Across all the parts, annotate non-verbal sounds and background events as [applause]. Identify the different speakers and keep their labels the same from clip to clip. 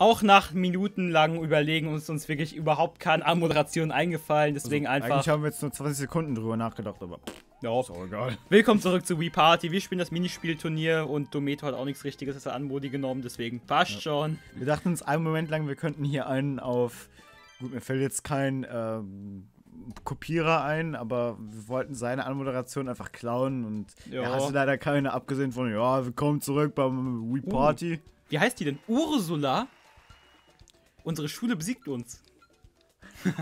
Speaker 1: Auch nach minutenlangem Überlegen ist uns wirklich überhaupt keine Anmoderation eingefallen. Deswegen
Speaker 2: also,
Speaker 1: einfach.
Speaker 2: Eigentlich haben wir jetzt nur 20 Sekunden drüber nachgedacht, aber.
Speaker 1: Ja. Ist auch egal. Willkommen zurück zu Wii Party. Wir spielen das Minispielturnier und Dometo hat auch nichts Richtiges als Anmodi genommen, deswegen passt ja. schon.
Speaker 2: Wir dachten uns einen Moment lang, wir könnten hier einen auf. Gut, mir fällt jetzt kein ähm, Kopierer ein, aber wir wollten seine Anmoderation einfach klauen und ja. er hatte leider keine, abgesehen von, ja, willkommen zurück beim Wii uh. Party. Uh.
Speaker 1: Wie heißt die denn? Ursula? Unsere Schule besiegt uns. [laughs]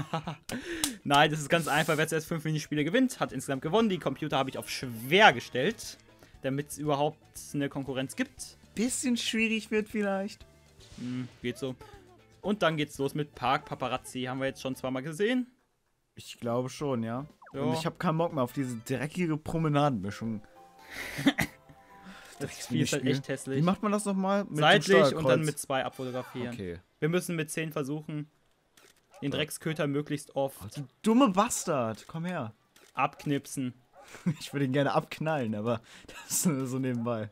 Speaker 1: Nein, das ist ganz einfach. Wer zuerst fünf Minispiele gewinnt, hat insgesamt gewonnen. Die Computer habe ich auf schwer gestellt, damit es überhaupt eine Konkurrenz gibt.
Speaker 2: Bisschen schwierig wird vielleicht.
Speaker 1: Hm, geht so. Und dann geht's los mit Park Paparazzi. Haben wir jetzt schon zweimal gesehen?
Speaker 2: Ich glaube schon, ja. ja. Und ich habe keinen Bock mehr auf diese dreckige Promenadenmischung. [laughs]
Speaker 1: das Spiel ist halt echt hässlich.
Speaker 2: Wie macht man das nochmal?
Speaker 1: Seitlich und dann mit zwei abfotografieren. Okay. Wir müssen mit 10 versuchen, den Drecksköter möglichst oft.
Speaker 2: Oh, dumme Bastard, komm her.
Speaker 1: Abknipsen. [laughs]
Speaker 2: Ich würde ihn gerne abknallen, aber [laughs] das ist so nebenbei.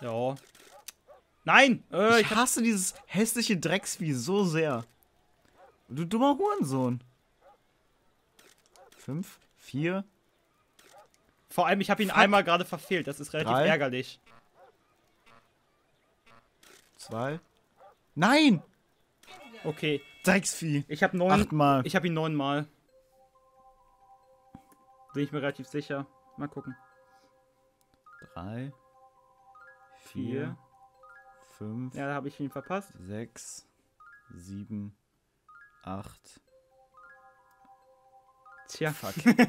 Speaker 1: Ja. Nein!
Speaker 2: Äh, ich, ich hasse dieses hässliche Drecksvieh so sehr. Du dummer Hurensohn. Fünf, vier.
Speaker 1: Vor allem, ich habe ihn Fuck. einmal gerade verfehlt. Das ist relativ Drei. ärgerlich.
Speaker 2: Zwei. Nein!
Speaker 1: Okay.
Speaker 2: Drecksvieh.
Speaker 1: Ich habe neun. Achtmal. Ich habe ihn neunmal. Bin ich mir relativ sicher. Mal gucken.
Speaker 2: Drei. Vier. Fünf.
Speaker 1: Ja, da habe ich ihn verpasst.
Speaker 2: Sechs. Sieben. Acht.
Speaker 1: Tja. Fuck. [laughs]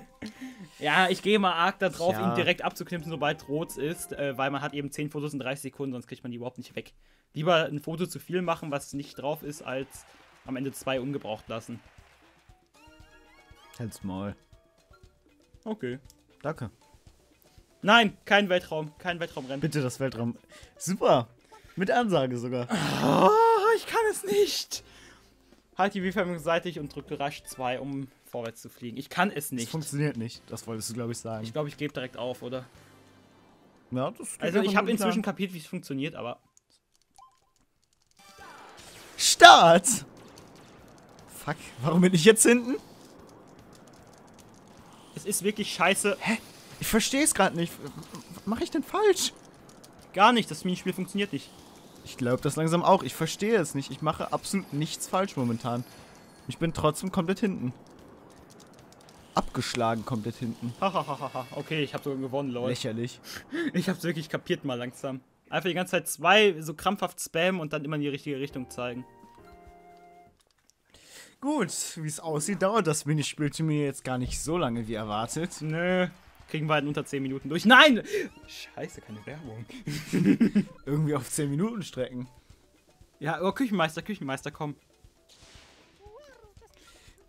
Speaker 1: ja, ich gehe mal arg da drauf, ja. ihn direkt abzuknipsen, sobald rot ist, äh, weil man hat eben 10 Fotos in 30 Sekunden, sonst kriegt man die überhaupt nicht weg. Lieber ein Foto zu viel machen, was nicht drauf ist, als am Ende zwei ungebraucht lassen.
Speaker 2: Halt's Maul.
Speaker 1: Okay.
Speaker 2: Danke.
Speaker 1: Nein, kein Weltraum, kein Weltraumrennen.
Speaker 2: Bitte das Weltraum. Super. Mit Ansage sogar.
Speaker 1: Oh, ich kann es nicht. Halt die Wii-Fernbedienung seitlich und drücke rasch 2, um vorwärts zu fliegen. Ich kann es nicht. Das
Speaker 2: funktioniert nicht. Das wolltest du, glaube ich, sagen.
Speaker 1: Ich glaube, ich gebe direkt auf, oder?
Speaker 2: Ja, das
Speaker 1: Also, ich habe inzwischen kapiert, wie es funktioniert, aber.
Speaker 2: Start! Fuck, warum bin ich jetzt hinten?
Speaker 1: Es ist wirklich scheiße.
Speaker 2: Hä? Ich verstehe es gerade nicht. Was mache ich denn falsch?
Speaker 1: Gar nicht, das Minispiel funktioniert nicht.
Speaker 2: Ich glaube das langsam auch. Ich verstehe es nicht. Ich mache absolut nichts falsch momentan. Ich bin trotzdem komplett hinten. Abgeschlagen komplett hinten.
Speaker 1: Hahaha. okay, ich habe sogar gewonnen, Leute.
Speaker 2: Lächerlich. [laughs]
Speaker 1: Ich habe es wirklich kapiert mal langsam. Einfach die ganze Zeit zwei so krampfhaft spammen und dann immer in die richtige Richtung zeigen.
Speaker 2: Gut, wie es aussieht, dauert das Minispielturnier jetzt gar nicht so lange wie erwartet.
Speaker 1: Nö, kriegen wir halt unter 10 Minuten durch. Nein! Scheiße, keine Werbung. [laughs]
Speaker 2: Irgendwie auf 10 Minuten strecken.
Speaker 1: Ja, oh, Küchenmeister, Küchenmeister, komm.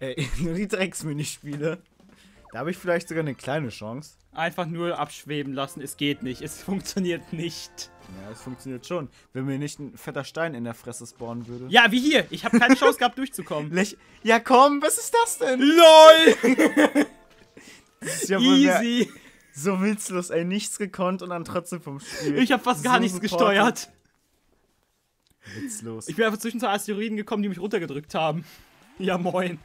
Speaker 2: Ey, [laughs] nur die Drecksminispiele. Da habe ich vielleicht sogar eine kleine Chance.
Speaker 1: Einfach nur abschweben lassen, es geht nicht, es [laughs] funktioniert nicht.
Speaker 2: Ja, es funktioniert schon. Wenn mir nicht ein fetter Stein in der Fresse spawnen würde.
Speaker 1: Ja, wie hier. Ich habe keine Chance gehabt, durchzukommen.
Speaker 2: Lech ja, komm, was ist das denn?
Speaker 1: LOL!
Speaker 2: Das ist ja Easy. So witzlos, ey. Nichts gekonnt und dann trotzdem vom Spiel.
Speaker 1: Ich habe fast so gar nichts supportet. gesteuert.
Speaker 2: Witzlos.
Speaker 1: Ich bin einfach zwischen zwei Asteroiden gekommen, die mich runtergedrückt haben. Ja, moin.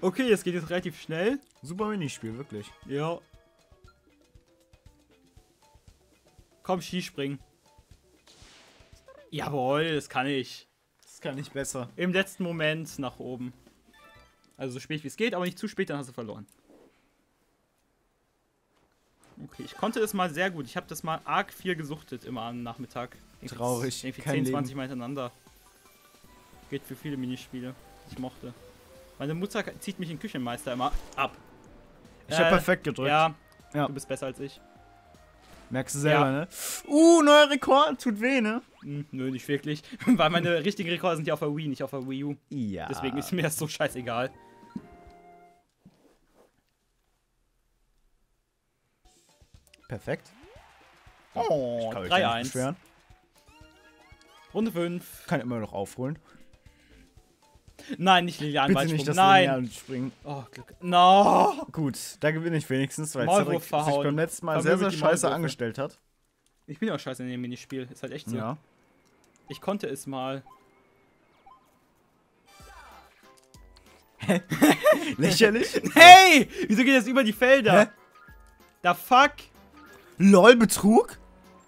Speaker 1: Okay, es geht jetzt relativ schnell.
Speaker 2: Super Minispiel, wirklich.
Speaker 1: Ja. Komm, Skispringen. Jawohl, das kann ich.
Speaker 2: Das kann ich besser.
Speaker 1: Im letzten Moment nach oben. Also so spät wie es geht, aber nicht zu spät, dann hast du verloren. Okay, ich konnte das mal sehr gut. Ich habe das mal arg viel gesuchtet immer am Nachmittag.
Speaker 2: Irgendwie Traurig.
Speaker 1: Irgendwie 10, 20 Leben. Mal hintereinander. Geht für viele Minispiele. Ich mochte. Meine Mutter zieht mich in Küchenmeister immer ab.
Speaker 2: Ich äh, habe perfekt gedrückt.
Speaker 1: Ja, ja, du bist besser als ich.
Speaker 2: Merkst du selber, ja. ne? Uh, neuer Rekord, tut weh, ne?
Speaker 1: Hm, nö, nicht wirklich. [laughs] Weil meine richtigen Rekorde sind ja auf der Wii, nicht auf der Wii U.
Speaker 2: Ja.
Speaker 1: Deswegen ist mir das so scheißegal.
Speaker 2: Perfekt.
Speaker 1: Oh, 3-1. Runde 5.
Speaker 2: Kann immer noch aufholen.
Speaker 1: Nein, nicht Lilian
Speaker 2: Bitte nicht das Nein. Springen.
Speaker 1: Oh, Glück. No.
Speaker 2: Gut, da gewinne ich wenigstens, weil Cedric sich beim letzten Mal sehr, sehr scheiße angestellt hat.
Speaker 1: Ich bin ja auch scheiße in dem Minispiel. Ist halt echt so.
Speaker 2: Ja.
Speaker 1: Ich konnte es mal. [laughs]
Speaker 2: Lächerlich? [laughs]
Speaker 1: Hey! Wieso geht das über die Felder? Hä? Da fuck?
Speaker 2: LOL, Betrug?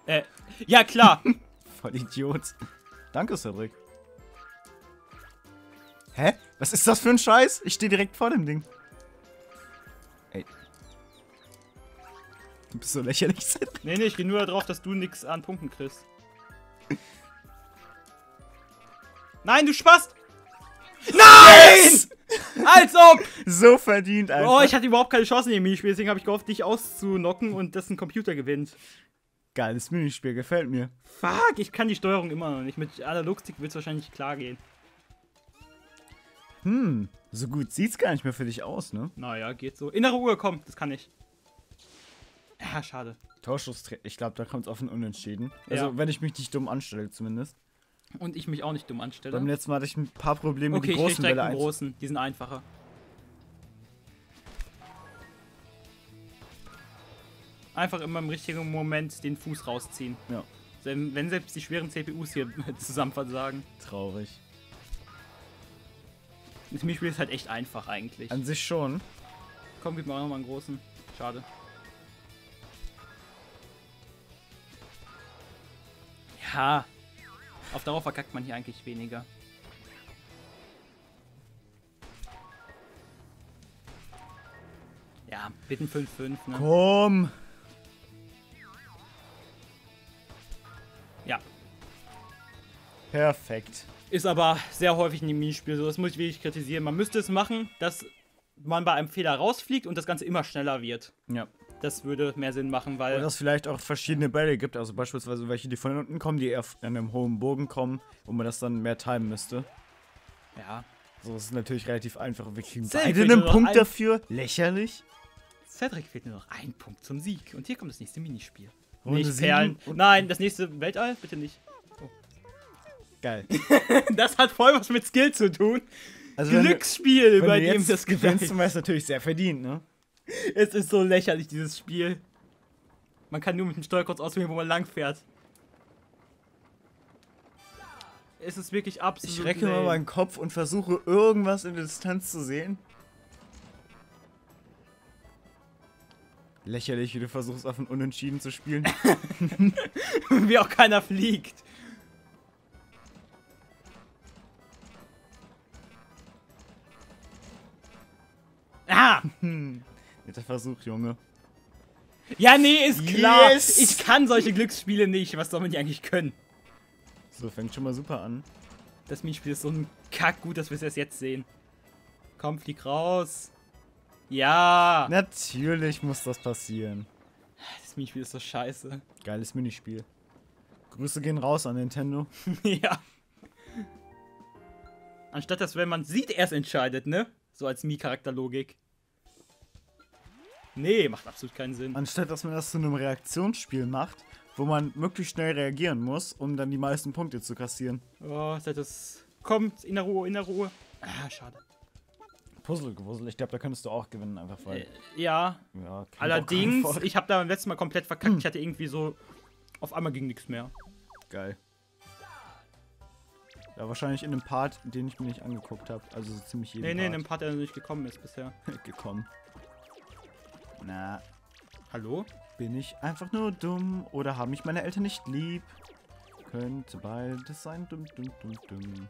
Speaker 1: Äh, ja klar. [laughs]
Speaker 2: Voll Idiot. Danke, Cedric. Hä? Was ist das für ein Scheiß? Ich stehe direkt vor dem Ding. Ey. Du bist so lächerlich, Cedric.
Speaker 1: Nee, nee, ich gehe nur darauf, dass du nichts an Punkten kriegst. [laughs] Nein, du Spast! Nein! Yes! Als ob!
Speaker 2: So verdient
Speaker 1: einfach. Oh, ich hatte überhaupt keine Chance in dem Minispiel, deswegen habe ich gehofft, dich auszunocken und dass ein Computer gewinnt.
Speaker 2: Geiles Minispiel, gefällt mir.
Speaker 1: Fuck, ich kann die Steuerung immer noch nicht. Mit Analogstick wird es wahrscheinlich klar gehen.
Speaker 2: Hm, so gut sieht's gar nicht mehr für dich aus, ne?
Speaker 1: Naja, geht so. Innere Uhr, komm, das kann ich. Ja, schade.
Speaker 2: Torschuss, ich glaube, da kommt es auf ein Unentschieden. Also, ja. wenn ich mich nicht dumm anstelle, zumindest.
Speaker 1: Und ich mich auch nicht dumm anstelle.
Speaker 2: Beim letzten Mal hatte ich ein paar Probleme
Speaker 1: okay,
Speaker 2: mit den großen
Speaker 1: ich Bälle großen, die sind einfacher. Einfach immer im richtigen Moment den Fuß rausziehen.
Speaker 2: Ja.
Speaker 1: Wenn selbst die schweren CPUs hier [laughs] zusammen versagen.
Speaker 2: Traurig.
Speaker 1: Das Spiel ist halt echt einfach eigentlich.
Speaker 2: An sich schon.
Speaker 1: Komm, gib mir auch nochmal einen großen. Schade. Ja, auf darauf verkackt man hier eigentlich weniger. Ja, bitte 5-5, ne?
Speaker 2: Komm!
Speaker 1: Ja.
Speaker 2: Perfekt.
Speaker 1: Ist aber sehr häufig in dem Minispiel so, das muss ich wirklich kritisieren. Man müsste es machen, dass man bei einem Fehler rausfliegt und das Ganze immer schneller wird.
Speaker 2: Ja.
Speaker 1: Das würde mehr Sinn machen, weil.
Speaker 2: Oder es vielleicht auch verschiedene Bälle gibt, also beispielsweise welche, die von unten kommen, die eher an einem hohen Bogen kommen, wo man das dann mehr timen müsste.
Speaker 1: Ja.
Speaker 2: So, das ist natürlich relativ einfach. Wir kriegen beide einen Punkt ein dafür. Lächerlich.
Speaker 1: Cedric fehlt nur noch ein Punkt zum Sieg. Und hier kommt das nächste Minispiel. Runde nicht Perlen. Nein, das nächste Weltall, bitte nicht. Oh.
Speaker 2: Geil. [laughs]
Speaker 1: das hat voll was mit Skill zu tun. Also Glücksspiel,
Speaker 2: wenn, wenn bei dem das gewinnst, du es natürlich sehr verdient, ne? [laughs]
Speaker 1: Es ist so lächerlich, dieses Spiel. Man kann nur mit dem Steuerkreuz auswählen, wo man lang fährt. Es ist wirklich absolut.
Speaker 2: Ich recke mal meinen Kopf und versuche irgendwas in der Distanz zu sehen. Lächerlich, wie du versuchst, auf ein Unentschieden zu spielen. [laughs] [laughs]
Speaker 1: wie auch keiner fliegt. Ah!
Speaker 2: Netter Versuch, Junge.
Speaker 1: Ja, nee, ist klar. Yes. Ich kann solche Glücksspiele nicht. Was soll man die eigentlich können?
Speaker 2: So, fängt schon mal super an.
Speaker 1: Das Minispiel ist so ein Kack gut, dass wir es erst jetzt sehen. Komm, flieg raus. Ja.
Speaker 2: Natürlich muss das passieren.
Speaker 1: Das Minispiel ist so scheiße.
Speaker 2: Geiles Minispiel. Grüße gehen raus an Nintendo. [laughs]
Speaker 1: ja. Anstatt dass, wenn man sieht, erst entscheidet, ne? So als Mii-Charakterlogik. Nee, macht absolut keinen Sinn.
Speaker 2: Anstatt dass man das zu einem Reaktionsspiel macht, wo man möglichst schnell reagieren muss, um dann die meisten Punkte zu kassieren.
Speaker 1: Oh, das kommt in der Ruhe, in der Ruhe. Ah, schade.
Speaker 2: Puzzle-Gewussel, ich glaube, da könntest du auch gewinnen, einfach weil. Äh,
Speaker 1: ja.
Speaker 2: ja
Speaker 1: Allerdings, ich habe da beim letzten Mal komplett verkackt. Hm. Ich hatte irgendwie so. Auf einmal ging nichts mehr.
Speaker 2: Geil. Ja, wahrscheinlich in einem Part, den ich mir nicht angeguckt habe. Also so ziemlich jeden
Speaker 1: Nee, nee,
Speaker 2: Part.
Speaker 1: in einem Part, der noch nicht gekommen ist bisher. [laughs]
Speaker 2: gekommen. Na.
Speaker 1: Hallo?
Speaker 2: Bin ich einfach nur dumm oder haben mich meine Eltern nicht lieb? Könnte beides sein. Dumm, dumm, dumm, dumm.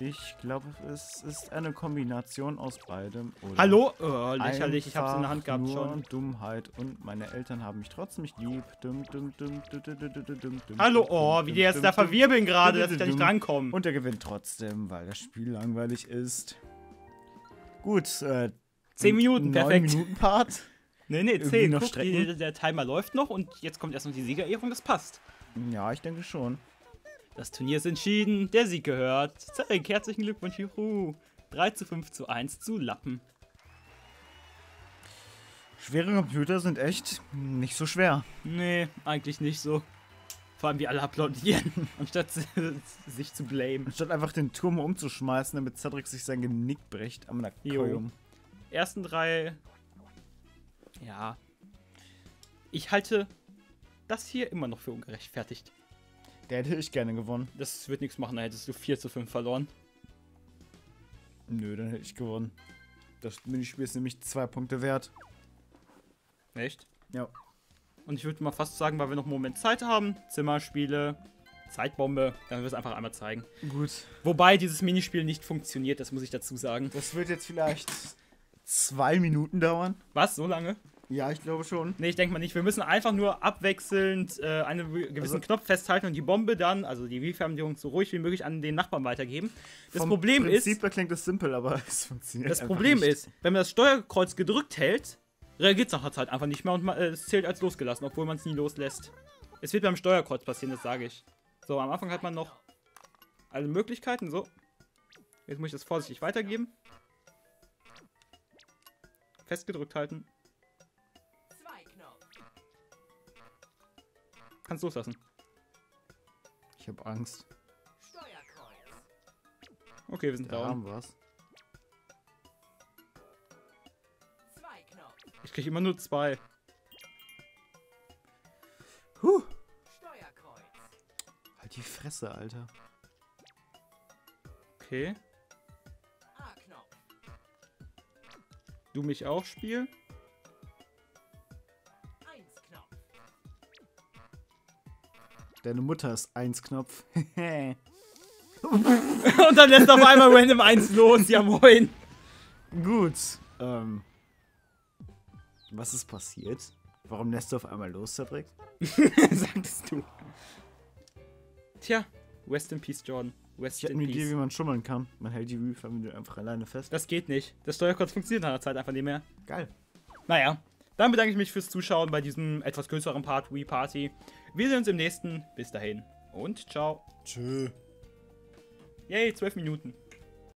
Speaker 2: Ich glaube, es ist eine Kombination aus beidem.
Speaker 1: Hallo? Oh, lächerlich, ich hab's in der Hand gehabt
Speaker 2: nur
Speaker 1: schon.
Speaker 2: Dummheit und meine Eltern haben mich trotzdem nicht lieb. Dumm, dumm, dumm, dumm, dumm, dumm, dumm, dumm,
Speaker 1: Hallo, oh, wie die jetzt da verwirbeln gerade, dass ich da nicht drankomme.
Speaker 2: Und er gewinnt trotzdem, weil das Spiel langweilig ist. Gut, äh,
Speaker 1: 10 Minuten, perfekt.
Speaker 2: Minuten Part. [laughs]
Speaker 1: nee, nee, 10. Noch Guck, die, der Timer läuft noch und jetzt kommt erst noch die Siegerehrung, das passt.
Speaker 2: Ja, ich denke schon.
Speaker 1: Das Turnier ist entschieden, der Sieg gehört. Zarek, herzlichen Glückwunsch, juhu. 3 zu 5 zu 1 zu Lappen.
Speaker 2: Schwere Computer sind echt nicht so schwer.
Speaker 1: Nee, eigentlich nicht so. Vor allem wie alle applaudieren, [laughs] anstatt sich zu blamen.
Speaker 2: Anstatt einfach den Turm umzuschmeißen, damit Cedric sich sein Genick bricht am Aquarium.
Speaker 1: Ersten drei. Ja. Ich halte das hier immer noch für ungerechtfertigt.
Speaker 2: Der hätte ich gerne gewonnen.
Speaker 1: Das wird nichts machen, da hättest du 4 zu 5 verloren.
Speaker 2: Nö, dann hätte ich gewonnen. Das Minispiel ist nämlich zwei Punkte wert.
Speaker 1: Echt?
Speaker 2: Ja.
Speaker 1: Und ich würde mal fast sagen, weil wir noch einen Moment Zeit haben, Zimmerspiele, Zeitbombe, dann wir es einfach einmal zeigen.
Speaker 2: Gut.
Speaker 1: Wobei dieses Minispiel nicht funktioniert, das muss ich dazu sagen.
Speaker 2: Das wird jetzt vielleicht zwei Minuten dauern.
Speaker 1: Was? So lange?
Speaker 2: Ja, ich glaube schon.
Speaker 1: Nee, ich denke mal nicht. Wir müssen einfach nur abwechselnd äh, einen gewissen also, Knopf festhalten und die Bombe dann, also die Wii-Fernbedienung, so ruhig wie möglich an den Nachbarn weitergeben. Das Vom Problem Prinzip ist.
Speaker 2: Prinzip klingt das simpel, aber [laughs] es funktioniert.
Speaker 1: Das Problem nicht. ist, wenn man das Steuerkreuz gedrückt hält, reagiert es nach der Zeit einfach nicht mehr und man, äh, es zählt als losgelassen, obwohl man es nie loslässt. Es wird beim Steuerkreuz passieren, das sage ich. So, am Anfang hat man noch alle Möglichkeiten. So. Jetzt muss ich das vorsichtig weitergeben. Festgedrückt halten. Kannst loslassen.
Speaker 2: Ich habe Angst.
Speaker 1: Okay, wir sind da. haben
Speaker 2: wir's.
Speaker 1: Ich krieg immer nur zwei.
Speaker 2: Huh. Halt die Fresse, Alter.
Speaker 1: Okay. Du mich auch, Spiel?
Speaker 2: Deine Mutter ist 1 Knopf. [laughs]
Speaker 1: Und dann lässt auf einmal random 1 los. Ja, moin.
Speaker 2: Gut. Ähm. Was ist passiert? Warum lässt du auf einmal los, Cedric? [laughs]
Speaker 1: Sagtest du. Tja, Rest in Peace, Jordan.
Speaker 2: Rest ich in eine Idee, wie man schummeln kann. Man hält die Wii-Familie einfach alleine fest.
Speaker 1: Das geht nicht. Das Steuerkreuz funktioniert nach der Zeit einfach nicht mehr.
Speaker 2: Geil.
Speaker 1: Naja, dann bedanke ich mich fürs Zuschauen bei diesem etwas kürzeren Part Wii Party. Wir sehen uns im nächsten. Bis dahin und ciao.
Speaker 2: Tschö.
Speaker 1: Yay, zwölf Minuten.